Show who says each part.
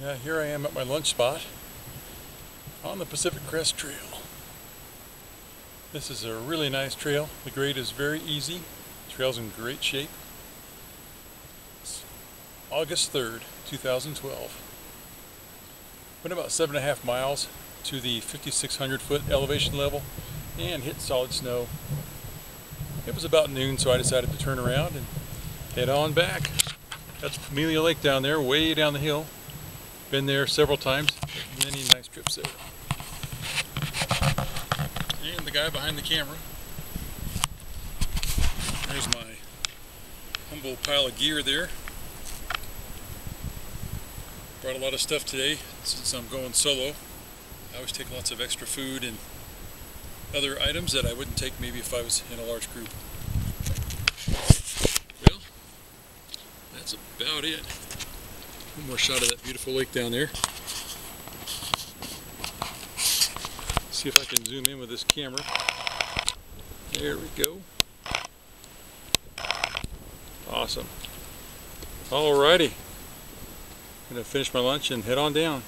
Speaker 1: Yeah, here I am at my lunch spot on the Pacific Crest Trail. This is a really nice trail. The grade is very easy. The trail's in great shape. It's August 3rd, 2012. Went about seven and a half miles to the 5,600 foot elevation level and hit solid snow. It was about noon, so I decided to turn around and head on back. That's Pamelia Lake down there, way down the hill. Been there several times. Many nice trips there. And the guy behind the camera. There's my humble pile of gear there. Brought a lot of stuff today since I'm going solo. I always take lots of extra food and other items that I wouldn't take maybe if I was in a large group. Well, that's about it. One more shot of that beautiful lake down there. See if I can zoom in with this camera. There we go. Awesome. Alrighty. Gonna finish my lunch and head on down.